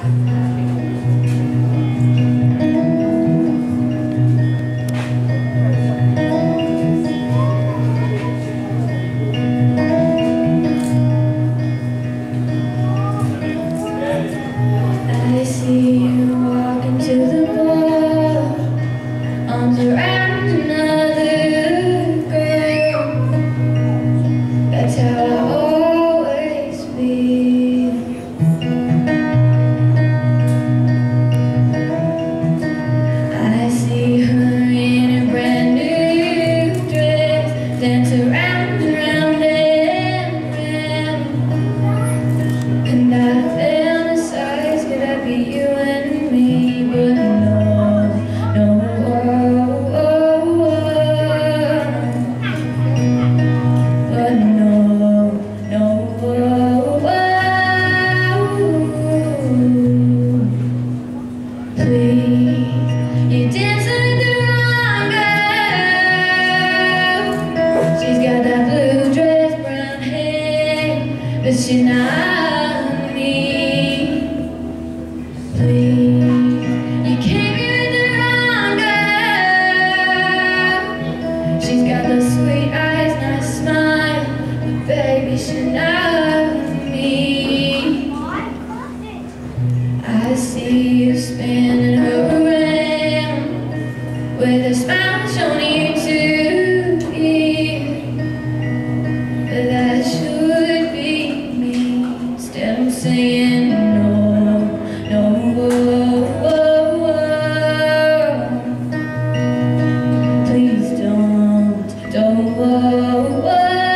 I but she's not world.